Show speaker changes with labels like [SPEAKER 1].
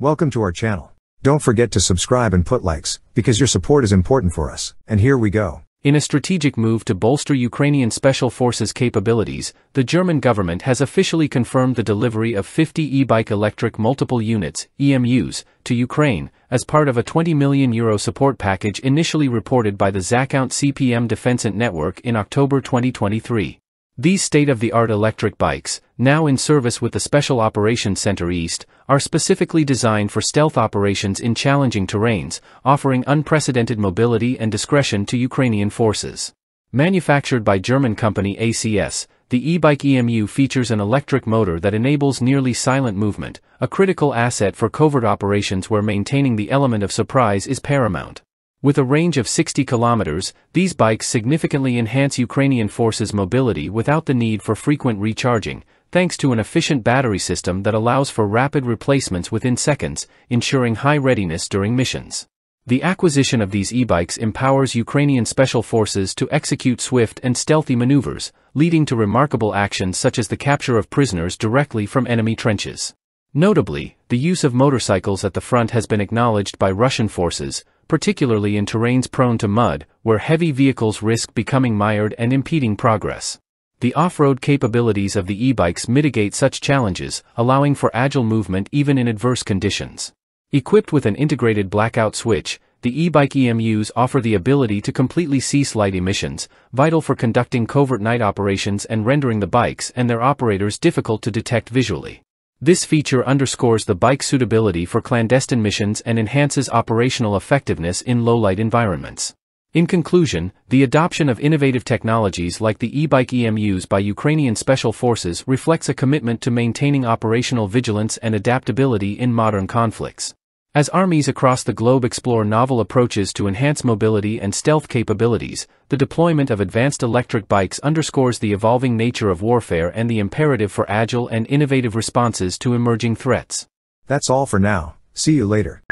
[SPEAKER 1] Welcome to our channel. Don't forget to subscribe and put likes, because your support is important for us. And here we go.
[SPEAKER 2] In a strategic move to bolster Ukrainian Special Forces capabilities, the German government has officially confirmed the delivery of 50 e-bike electric multiple units, EMUs, to Ukraine, as part of a 20 million euro support package initially reported by the Xaccount CPM Defensant Network in October 2023. These state-of-the-art electric bikes, now in service with the Special Operations Center East, are specifically designed for stealth operations in challenging terrains, offering unprecedented mobility and discretion to Ukrainian forces. Manufactured by German company ACS, the e-bike EMU features an electric motor that enables nearly silent movement, a critical asset for covert operations where maintaining the element of surprise is paramount. With a range of 60 kilometers, these bikes significantly enhance Ukrainian forces' mobility without the need for frequent recharging, thanks to an efficient battery system that allows for rapid replacements within seconds, ensuring high readiness during missions. The acquisition of these e-bikes empowers Ukrainian special forces to execute swift and stealthy maneuvers, leading to remarkable actions such as the capture of prisoners directly from enemy trenches. Notably, the use of motorcycles at the front has been acknowledged by Russian forces, particularly in terrains prone to mud, where heavy vehicles risk becoming mired and impeding progress. The off-road capabilities of the e-bikes mitigate such challenges, allowing for agile movement even in adverse conditions. Equipped with an integrated blackout switch, the e-bike EMUs offer the ability to completely cease light emissions, vital for conducting covert night operations and rendering the bikes and their operators difficult to detect visually. This feature underscores the bike's suitability for clandestine missions and enhances operational effectiveness in low-light environments. In conclusion, the adoption of innovative technologies like the e-bike EMUs by Ukrainian special forces reflects a commitment to maintaining operational vigilance and adaptability in modern conflicts. As armies across the globe explore novel approaches to enhance mobility and stealth capabilities, the deployment of advanced electric bikes underscores the evolving nature of warfare and the imperative for agile and innovative responses to emerging threats.
[SPEAKER 1] That's all for now. See you later.